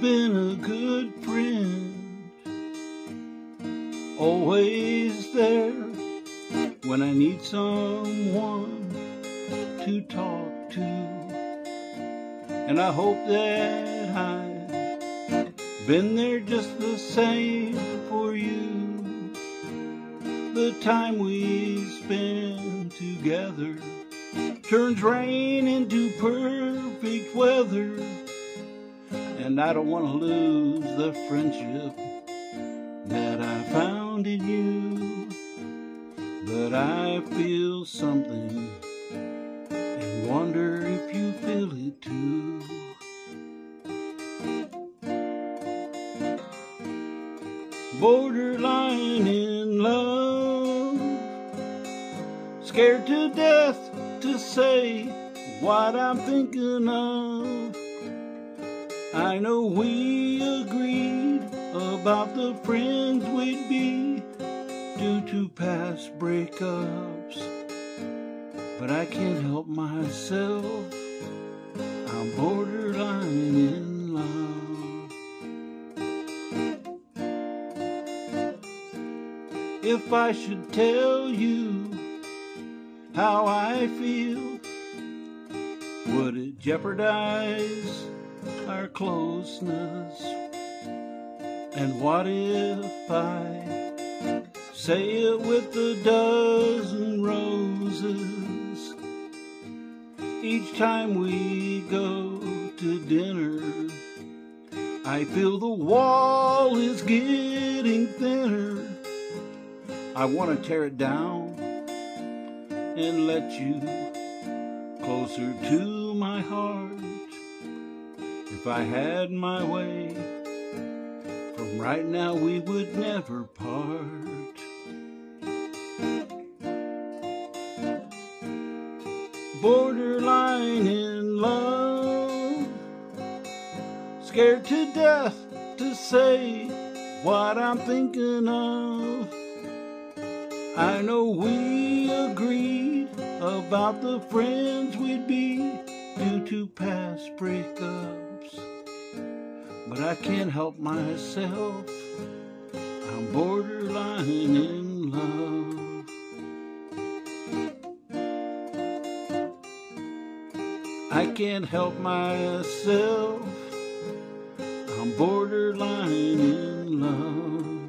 been a good friend, always there when I need someone to talk to. And I hope that I've been there just the same for you. The time we spend together turns rain into perfect weather. And I don't want to lose the friendship that I found in you. But I feel something and wonder if you feel it too. Borderline in love, scared to death to say what I'm thinking of. I know we agreed about the friends we'd be due to past breakups. But I can't help myself, I'm borderline in love. If I should tell you how I feel, would it jeopardize our closeness? And what if I say it with a dozen roses each time we go to dinner? I feel the wall is getting thinner. I want to tear it down and let you closer to my heart. If I had my way, from right now we would never part. Borderline in love, scared to death to say what I'm thinking of. I know we agreed about the friends we'd be due to past breakups. But I can't help myself, I'm borderline in love. I can't help myself, I'm borderline in love.